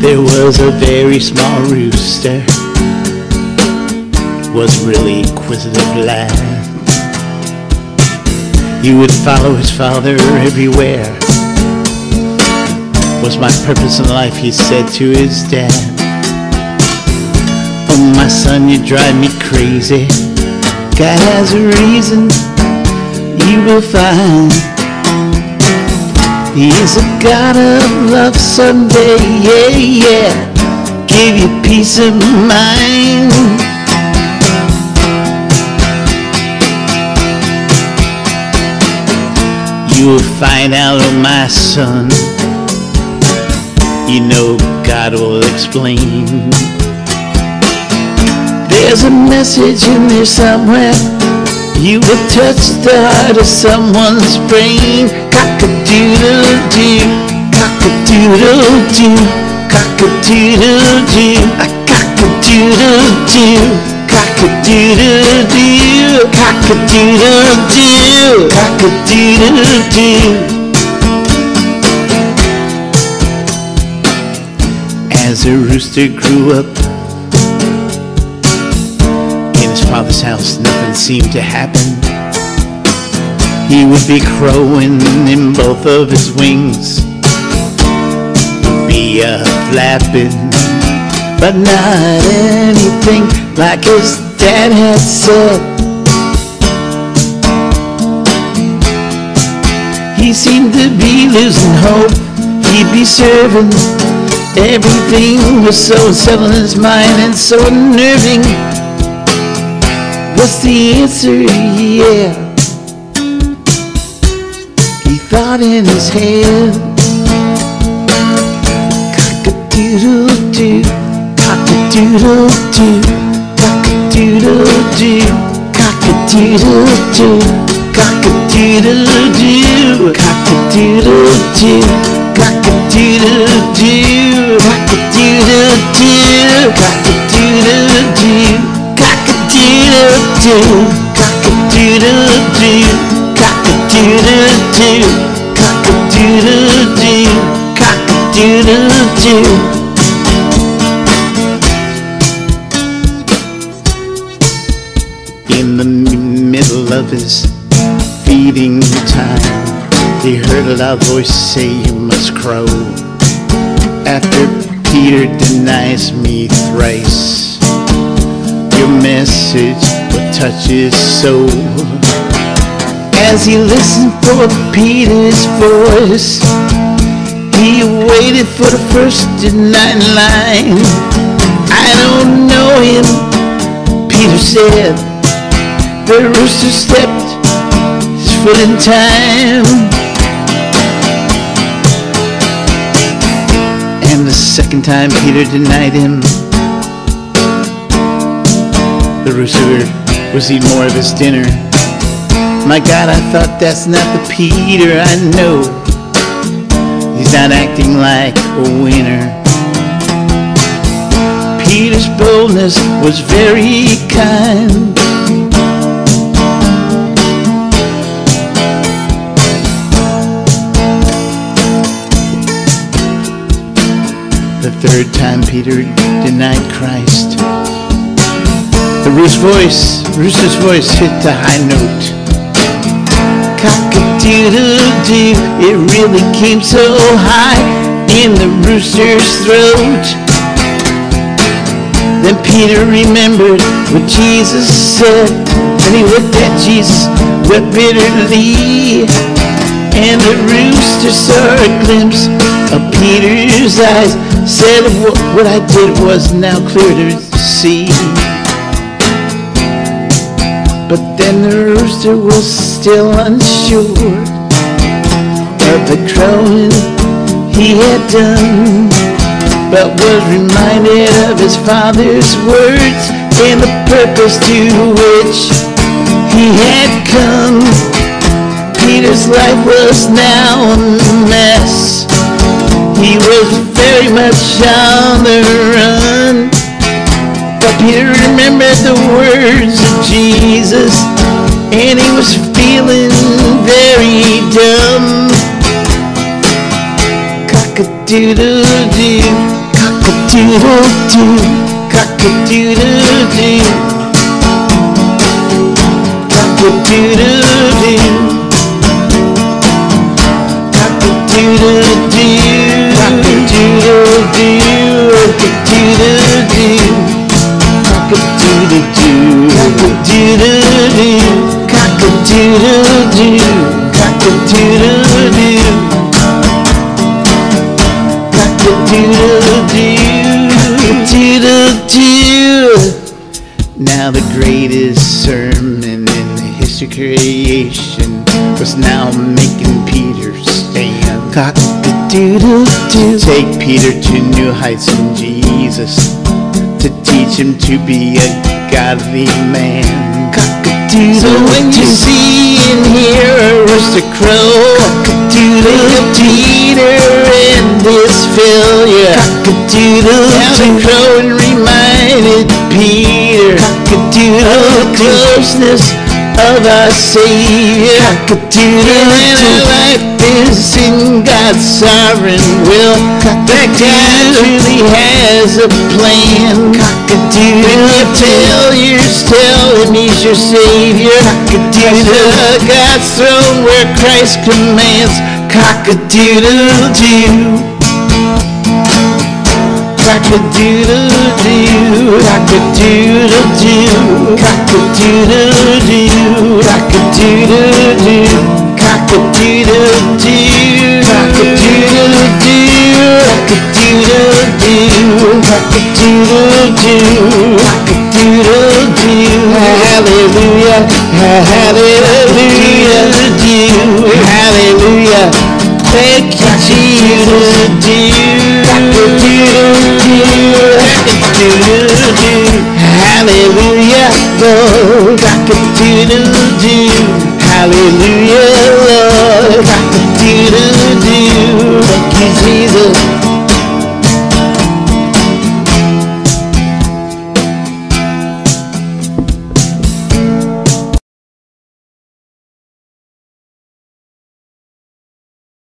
There was a very small rooster, was really inquisitive lad. He would follow his father everywhere. Was my purpose in life, he said to his dad. Oh, my son, you drive me crazy. God has a reason you will find. He is a God of love someday, yeah, yeah. Give you peace of mind. You'll find out, oh my son. You know God will explain. There's a message in there somewhere. You will touch the heart of someone's brain. Cock-a-doodle-doo, cock-a-doodle-doo, cock-a-doodle-doo, cock-a-doodle-doo, cock-a-doodle-doo, cock-a-doodle-doo, cock-a-doodle-doo. As a rooster grew up in his father's house, nothing seemed to happen. He would be crowing in both of his wings, be a flapping, but not anything like his dad had said. He seemed to be losing hope. He'd be serving. Everything was so unsettling in his mind and so unnerving. What's the answer? Yeah. He thought in his head. Cock-a-doodle-doo, cock-a-doodle-doo, cock-a-doodle-doo, cock-a-doodle-doo, cock-a-doodle-doo, cock-a-doodle-doo, cock-a-doodle-doo, cock-a-doodle-doo, cock-a-doodle-doo, cock a doodle cock a doodle cock a doodle cock a doodle. In the middle of his feeding time, he heard a loud voice say, "You must crow." After Peter denies me thrice, your message touch his soul. As he listened for Peter's voice, he waited for the first denying line. I don't know him, Peter said. The rooster stepped his foot in time. And the second time Peter denied him, the rooster was eating more of his dinner. My God, I thought that's not the Peter I know. He's not acting like a winner. Peter's boldness was very kind. The third time Peter denied Christ. Rooster's voice, rooster's voice hit the high note. Cock-a-doodle-doo, it really came so high in the rooster's throat. Then Peter remembered what Jesus said. and he looked at Jesus, wept bitterly. And the rooster saw a glimpse of Peter's eyes. Said what, what I did was now clear to see. But then the rooster was still unsure of the crowing he had done, but was reminded of his father's words and the purpose to which he had come. Peter's life was now a mess. He was very much on the run. Peter remembered the words of Jesus, and he was feeling very dumb. Cock-a-doodle-doo, Cock-a-doodle-doo, cock-a-doodle-doo. Cock-a-doodle-doo. Cock-a-doodle-doo, cock-a-doodle-doo, cock-a-doodle-doo. Cock-a-doodle-doo, cock-a-doodle-doo, cock-a-doodle-doo. Cock-a-doodle-doo. Now the greatest sermon in the history of creation was now making Peter stand. Cock-a-doodle-doo. Take Peter to new heights in Jesus to teach him to be a godly man. So when you see and hear a rooster crow, cock-a-doodle, Peter and his failure. Cock-a-doodle, now the crowing reminded Peter. Cock-a-doodle, of the closeness of our Savior. Cock-a-doodle, and our life is in God's sovereign will. That God truly has a plan. Cock-a-doodle, when you tell yours, tell him he's your Savior. Cock-a-doodle, God's throne where Christ commands. Cock-a-doodle-doo. Cock-a-doodle-doo, cock-a-doodle-doo, cock-a-doodle-doo, cock-a-doodle-doo, cock-a-doodle-doo, cock-a-doodle-doo, cock-a-doodle-doo, cock-a-doodle-doo, cock-a-doodle-doo. Hallelujah, hallelujah, hallelujah take you to do do do do do Hallelujah, Lord. Do do do. Hallelujah, Lord. Do do do. Thank you, Jesus.